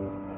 Mm-hmm.